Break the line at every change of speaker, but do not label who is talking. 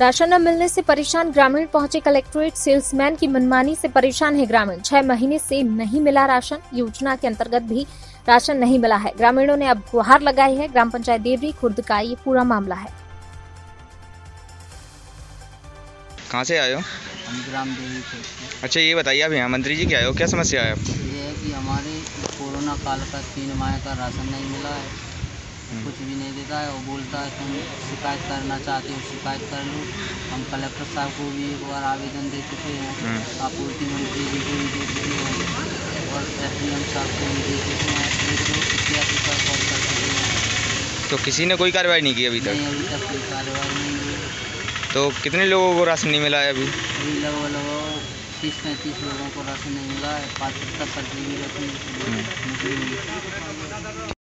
Ration न मिलने से परेशान ग्रामीण पहुँचे कलेक्ट्रेट सेल्समैन की मनमानी से परेशान है ग्रामीण। छह महीने से नहीं मिला राशन। योजना के अंतर्गत भी राशन नहीं मिला है। ग्रामीणों ने अब गुहार लगाई है। ग्राम पंचायत देवरी खुर्द का ये पूरा मामला है।
कहाँ से आए हो?
हम ग्राम देवी से।
अच्छा ये बताइए आप यहाँ। मंत्री जी के आए हो? क्या समस्या है आपको?
ये है कि हमारे कोरोना काल का तीन माह का राशन नहीं मिला है। कुछ भी नहीं देता है और बोलता है तुम शिकायत करना चाहते हो शिकायत कर लो। हम कलेक्टर साहब को भी एक बार आवेदन दे चुके हैं।
हम्म,
आपूर्ति मंत्री जी को भी दे चुके हैं और एस डी एम साहब को भी दे चुके हैं। पर कॉल कर चुके हैं।
तो किसी ने कोई कार्रवाई नहीं की अभी तक?
अभी तक कोई कार्रवाई नहीं हुई।
तो कितने लोगों को राशन नहीं मिला है अभी?
अभी लगभग लगभग तीस पैंतीस लोगों को राशन नहीं मिला है पाँच सत्तर पर्ची भी रखी
हम्म।